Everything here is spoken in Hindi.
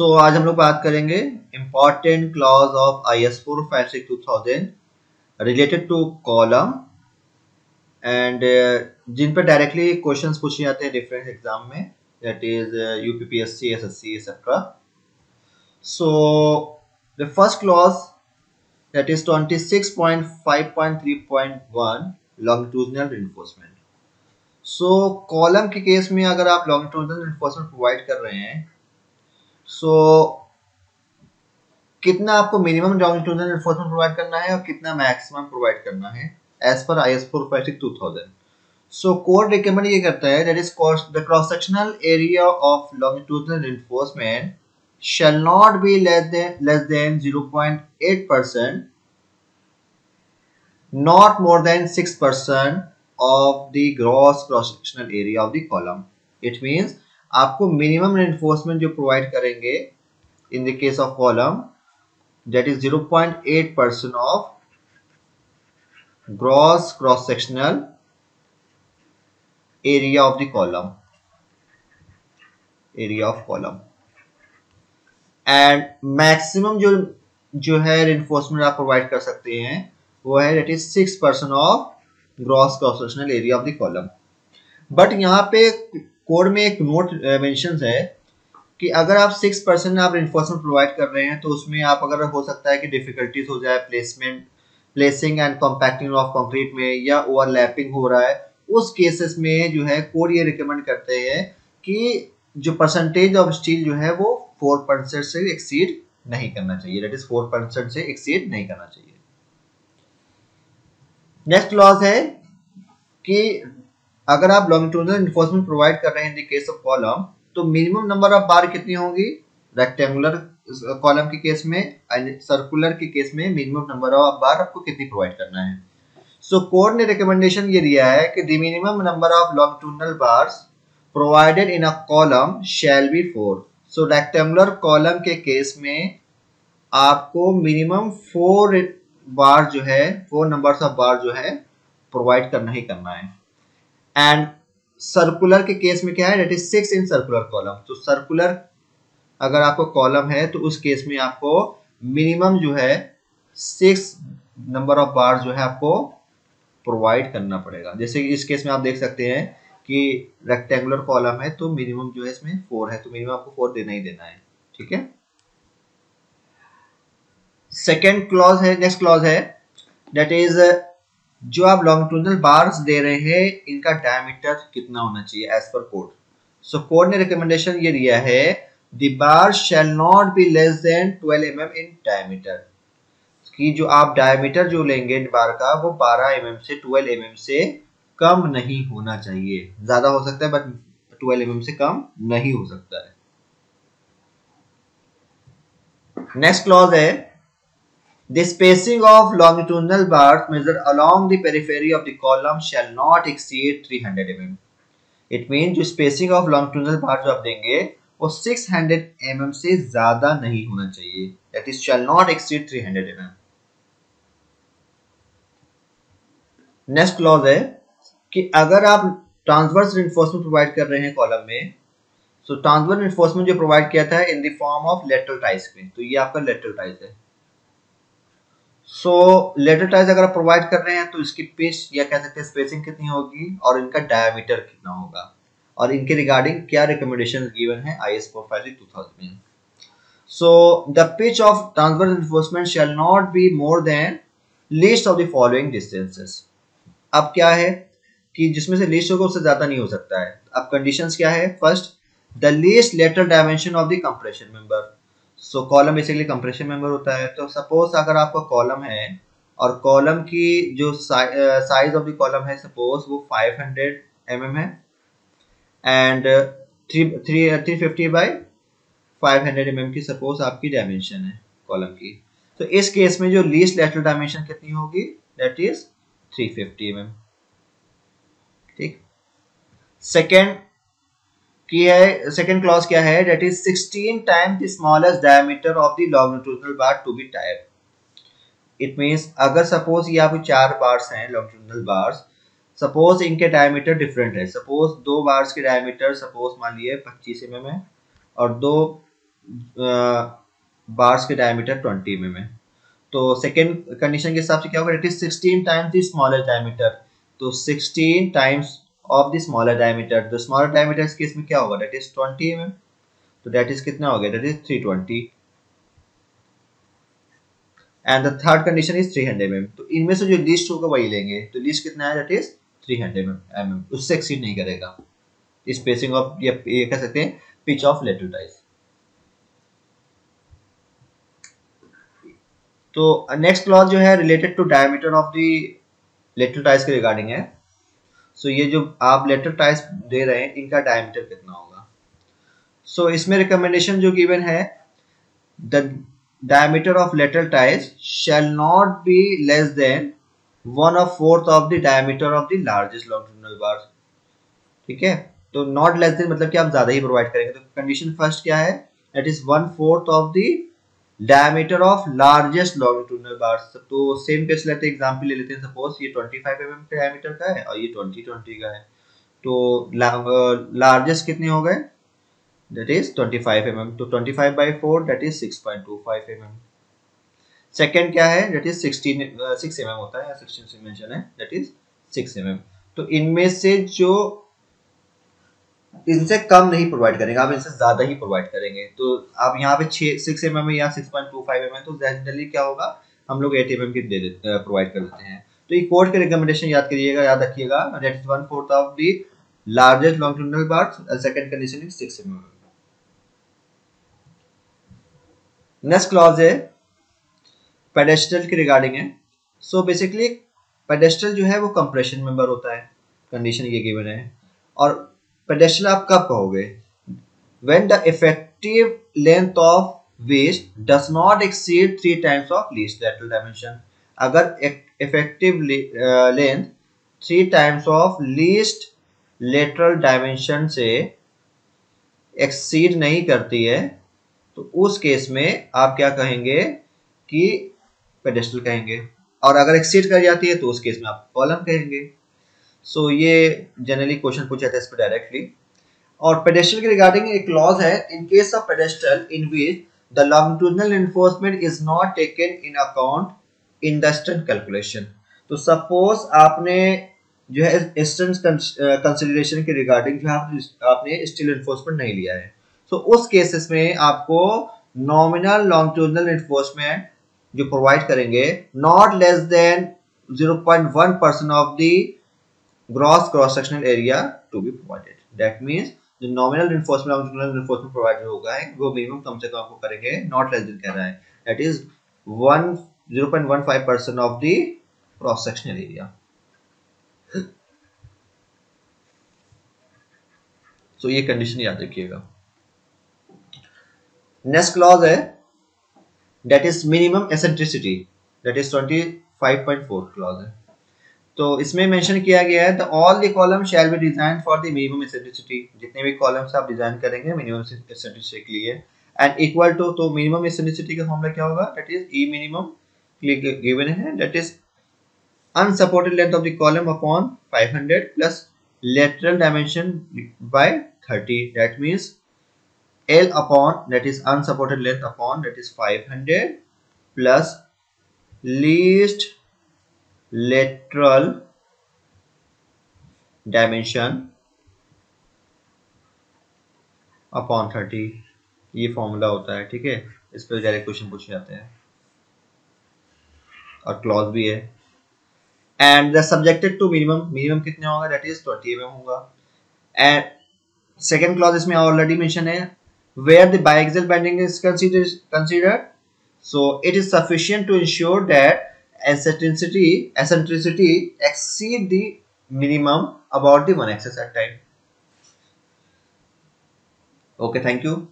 सो so, आज हम लोग बात करेंगे important clause of I S four five six two thousand related to column and जिन पर डायरेक्टली क्वेश्चंस पूछे जाते हैं डिफरेंट एग्ज़ाम में that is U P P S C S S C etcetera so the first clause that is 26.5.3.1 longitudinal reinforcement. So column के केस में अगर आप लॉन्गिट्यूडनल reinforcement प्रोवाइड कर रहे हैं सो so, कितना आपको मिनिमम लॉन्गिट्यूडनल इन्फोर्समेंट प्रोवाइड करना है और कितना मैक्सिमम प्रोवाइड करना है? As per I S four five six two thousand so code recommend ये करता है that is the cross sectional area of longitudinal reinforcement shall not be less than less than 0.8 percent not more than 6 percent of the gross cross sectional area of the column. It means आपको मिनिमम एनफोर्समेंट जो प्रोवाइड करेंगे in the case of column that is 0.8 percent of gross cross sectional area of the column area of column and maximum जो जो है रेनफोर्समेंट आप प्रोवाइड कर सकते हैं, वो है that is six percent of gross cross sectional area of the column but यहाँ पे कोड में एक नोट मेंशन है कि अगर आप सिक्स परसेंट आप इन्फोर्समेंट प्रोवाइड कर रहे हैं तो उसमें आप अगर हो सकता है कि डिफिकल्टीज हो जाए placement placing and compacting of concrete में या ओवरलैपिंग हो रहा है, उस केसेस में जो है कोड ये रिकमेंड करते हैं कि जो परसेंटेज ऑफ़ स्टील जो है वो फोर परसेंट से एक्सीड नहीं करना चाहिए। दैट इज़ फोर परसेंट से एक्सीड नहीं करना चाहिए। नेक्स्ट लॉज है कि अगर आप लॉन्गिट्यूडनल इन्फोर्समेंट प्रोवाइड कर रहे हैं in the case of column तो मिनिमम नंबर ऑफ़ बार कितनी होंगी? रेक्टेंगुलर कॉलम के केस में सर्कुलर के केस में मिनिमम नंबर ऑफ़ बार आपको कितनी प्रोवाइड करना है? सो so, कोड ने रिकमेंडेशन ये दिया है कि the minimum number of longitudinal bars provided in a column shall be four so rectangular column के केस में आपको मिनिमम फोर बार जो है फोर नंबर्स ऑफ़ बार जो है प्रोवाइड करना ही करना है। एंड सर्कुलर के केस में क्या है? That is six in circular column तो सर्कुलर अगर आपको कॉलम है तो उस केस में आपको मिनिमम जो है सिक्स नंबर ऑफ़ बार जो है आपको प्रोवाइड करना पड़ेगा। जैसे कि इस केस में आप देख सकते हैं कि रेक्टेंगुलर कॉलम है तो मिनिमम जो है इसमें फोर है तो मिनिमम आपको फोर देना ही देना है। ठीक है? सेकेंड क्लॉज है नेक्स्ट क्लॉज है डेट इज़ जो आप लॉन्गिट्यूडनल बार्स दे रहे हैं, इनका डायमीटर कितना होना चाहिए as per code so code ने रिकमेंडेशन ये दिया है the bar shall not be less than 12 M mm in diameter कि जो आप डायमीटर जो लेंगे बार का, वो 12 एम mm से 12 एम mm से कम नहीं होना चाहिए। ज़्यादा हो सकता है बट 12 एम mm से कम नहीं हो सकता है। नेक्स्ट क्लॉज है The spacing of longitudinal bars measured along the periphery of the column shall not exceed 300 mm. It means जो spacing of longitudinal bar जो आप देंगे वो 600 mm से ज़्यादा नहीं होना चाहिए that is shall not exceed 300 mm. Next clause है कि अगर आप ट्रांसवर्स इन्फोर्समेंट प्रोवाइड कर रहे हैं कॉलम में सो ट्रांसवर्स इन्फोर्समेंट जो प्रोवाइड किया था in the form of lateral ties में तो ये आपका लेटरल टाइस है सो लेटर टाइज अगर आप प्रोवाइड कर रहे हैं तो इसकी पिच या कह सकते हैं स्पेसिंग कितनी होगी और इनका डायमीटर कितना होगा। और इनके रिगार्डिंग क्या रिकमेंडेशन गिवन है I S four five two thousand so the pitch of transverse reinforcement shall not be more than least of the following distances अब क्या है कि जिसमें से लिस्ट होगा, उससे ज़्यादा नहीं हो सकता है। अब कंडीशंस क्या है? First the least lateral dimension of the compression member so column basically compression member होता है। तो सपोज़ अगर आपका कॉलम है और कॉलम की जो साइज़ ऑफ़ द कॉलम है सपोज़ वो 500 हंड्रेड mm है and three three three fifty by five hundred M M की सपोज़ आपकी डायमेंशन है कॉलम की। तो इस केस में जो लीस्ट लेटरल डायमेंशन कितनी होगी? दैट इज़ 350 फिफ्टी mm ठीक? सेकेंड की सेकेंड क्लॉज क्या है? That is 16 time the smallest diameter of the longitudinal bar to be tied it means अगर सपोज़ ये आपको चार बार्स हैं लॉन्गिट्यूडनल बार्स सपोज़ इनके डायमीटर डिफरेंट है। सपोज़ दो बार्स के डायमीटर सपोज़ मान लिए 25 एम mm है, और दो बार्स के डायमीटर 20 एम है। तो सेकेंड कंडीशन के हिसाब से क्या होगा? It is 16 times the smaller diameter तो 16 times of the smaller diameter the smaller diameter इस केस में क्या होगा? दैट इज़ 20 एम तो दैट इज़ कितना हो गया? दैट इज़ 320 and the third condition is 300 mm तो इनमें से जो लिस्ट होगा वही लेंगे। तो लिस्ट कितना है? दैट इज़ 300 mm उससे एक्सीड नहीं करेगा। स्पेसिंग ऑफ़ ये, ये कह सकते हैं पिच ऑफ़ लेटरल टाइज तो नेक्स्ट क्लॉज जो है related to diameter of the lateral ties के रिगार्डिंग है। सो ये जो आप लेटरल टाइज दे रहे हैं इनका डायमीटर कितना होगा? सो so, इसमें रिकमेंडेशन जो गिवन है the diameter of lateral ties shall not be less than one of fourth of the diameter of the largest longitudinal bar. ठीक है? तो नॉट लेस देन मतलब कि आप ज़्यादा ही प्रोवाइड करेंगे। तो कंडीशन फ़र्स्ट क्या है? That is one fourth of the diameter of largest longitudinal bar तो सेम केस लेते हैं एग्जांपल ले लेते हैं. सपोज़ ये 25 फाइव के डायमीटर का है और ये 20 20 का है. तो लार्जेस्ट कितने हो गए? That is 25 mm. तो 25 by 4 that is 6.25 mm. Second क्या है? That is 16 uh, 6 mm होता है. 16 से है. That is 6 mm. तो इनमें से जो इनसे कम नहीं प्रोवाइड करेंगे, आप इनसे ज़्यादा ही प्रोवाइड करेंगे। तो आप यहाँ पे छह सिक्स एम एम या six point two five M तो जनरली क्या होगा? हम लोग एट एम एम की प्रोवाइड कर देते हैं। तो ये कोर्ट के रिकमेंडेशन याद करिएगा, याद रखिएगा। That is one fourth of the largest longitudinal part second condition is six M M next clause है पेडेस्टल के रिगार्डिंग है। सो बेसिकली पेडेस्टल जो है, वो कंप्रेशन मेंबर होता है। कंडीशन ये गिवन है। और पेडेस्टल आप कब कहोगे when the effective length of west does not exceed three times of least lateral dimension अगर effective length three times of least lateral dimension से एक्सीड नहीं करती है तो उस केस में आप क्या कहेंगे कि पेडेस्टल कहेंगे। और अगर एक्सीड कर जाती है तो उस केस में आप कॉलम कहेंगे। सो so, ये जनरली क्वेश्चन पूछा था इस पर डायरेक्टली और पेडेस्टल के रिगार्डिंग एक क्लॉज है in case of pedestal in which the longitudinal reinforcement is not taken in account in the strength calculation तो सपोज़ आपने जो है स्टंट कंसिडरेशन के रिगार्डिंग जो आपने स्टिल इन्फोर्समेंट नहीं लिया है. तो उस केसेस में आपको नॉमिनल लॉन्गिट्यूडनल इन्फोर्समेंट जो प्रोवाइड करेंगे not less than 0.1 percent of the cross sectional area to be provided that means जो nominal enforcement longitudinal enforcement provide होगा है वो मिनिमम कम से कम आपको करेंगे नॉट लेस देन कह रहा है। That is 1 0.15 percent of the cross sectional area so ये कंडीशन याद रखिएगा। नेक्स्ट क्लॉज है that is minimum eccentricity that is 25.4 clause है। तो इसमें मेंशन किया गया है the all the column shall be design for the minimum eccentricity जितने भी कॉलम्स आप डिज़ाइन करेंगे मिनिमम एसेंट्रिसिटी के लिए। एंड इक्वल टू तो मिनिमम एसेंट्रिसिटी का फॉर्मूला क्या होगा? That is e minimum given है। That is unsupported length of the column upon 500 plus lateral dimension by 30 that means, L upon, that is, unsupported length upon, that is 500 plus least lateral dimension upon 30 ये फॉर्मूला होता है ठीक है? इस पर डायरेक्ट क्वेश्चन पूछे जाते हैं। और क्लॉज भी है। And the subjected to minimum minimum कितने होगा? दैट इज़ 20 एम होगा। एंड सेकेंड क्लॉज इसमें ऑलरेडी मेंशन है where the biaxial bending is considered, considered. So it is sufficient to ensure that eccentricity, eccentricity exceed the minimum about the one axis at time. Okay, thank you.